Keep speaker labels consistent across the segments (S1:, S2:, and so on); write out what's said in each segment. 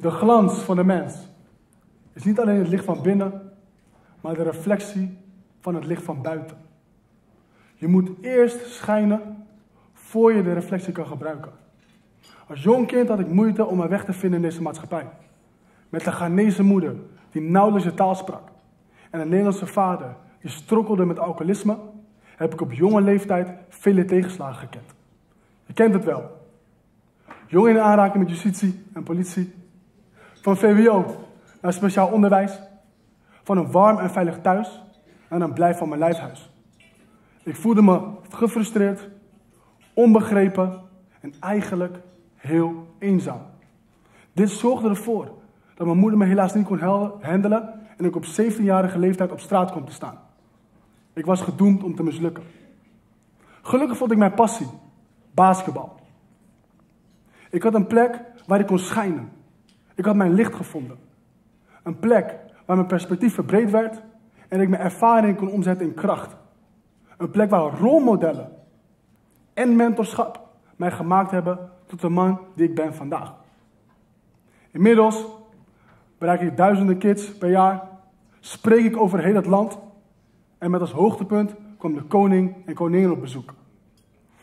S1: De glans van de mens is niet alleen het licht van binnen, maar de reflectie van het licht van buiten. Je moet eerst schijnen voor je de reflectie kan gebruiken. Als jong kind had ik moeite om mijn weg te vinden in deze maatschappij. Met een Ghanese moeder die nauwelijks de taal sprak. En een Nederlandse vader die strokkelde met alcoholisme, heb ik op jonge leeftijd vele tegenslagen gekend. Je kent het wel. Jong in aanraking met justitie en politie. Van VWO naar speciaal onderwijs. Van een warm en veilig thuis naar een blijf van mijn lijfhuis. Ik voelde me gefrustreerd, onbegrepen en eigenlijk heel eenzaam. Dit zorgde ervoor dat mijn moeder me helaas niet kon handelen en ik op 17-jarige leeftijd op straat kwam te staan. Ik was gedoemd om te mislukken. Gelukkig vond ik mijn passie, basketbal. Ik had een plek waar ik kon schijnen. Ik had mijn licht gevonden. Een plek waar mijn perspectief verbreed werd en ik mijn ervaring kon omzetten in kracht. Een plek waar rolmodellen en mentorschap mij gemaakt hebben tot de man die ik ben vandaag. Inmiddels bereik ik duizenden kids per jaar, spreek ik over heel het land en met als hoogtepunt komt de koning en koningin op bezoek.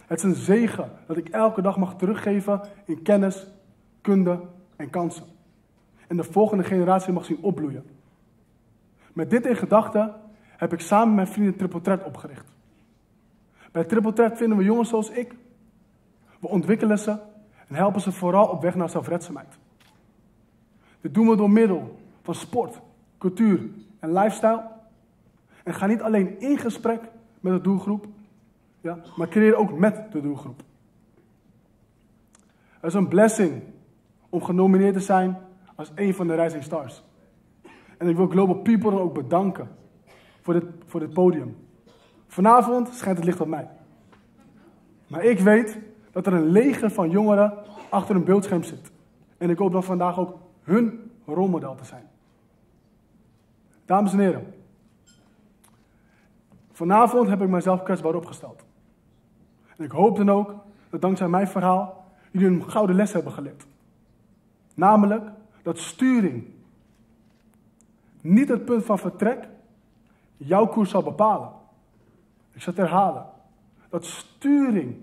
S1: Het is een zegen dat ik elke dag mag teruggeven in kennis, kunde en kansen. En de volgende generatie mag zien opbloeien. Met dit in gedachten heb ik samen met mijn vrienden Triple Threat opgericht. Bij Triple Threat vinden we jongens zoals ik. We ontwikkelen ze en helpen ze vooral op weg naar zelfredzaamheid. Dit doen we door middel van sport, cultuur en lifestyle. En ga niet alleen in gesprek met de doelgroep, ja, maar creëer ook met de doelgroep. Het is een blessing om genomineerd te zijn als een van de Rising Stars. En ik wil Global People ook bedanken voor dit, voor podium. Vanavond schijnt het licht op mij. Maar ik weet dat er een leger van jongeren achter een beeldscherm zit. En ik hoop dan vandaag ook hun rolmodel te zijn. Dames en heren, vanavond heb ik mezelf kwetsbaar opgesteld. En ik hoop dan ook dat dankzij mijn verhaal jullie een gouden les hebben geleerd. Namelijk dat sturing niet het punt van vertrek jouw koers zal bepalen. Ik zal het herhalen. Dat sturing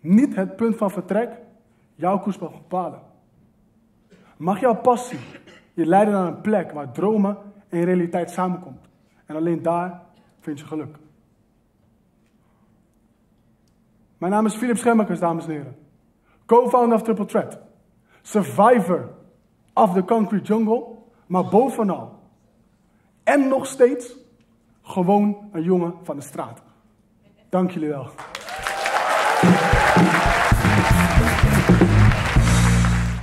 S1: niet het punt van vertrek jouw koers zal bepalen. Mag jouw passie je leiden naar een plek waar dromen en realiteit samenkomt. En alleen daar vind je geluk. Mijn naam is Philip Schemmekes, dames en heren. Co-founder of Triple Threat. Survivor of de concrete jungle, maar bovenal en nog steeds gewoon een jongen van de straat. Dank jullie wel.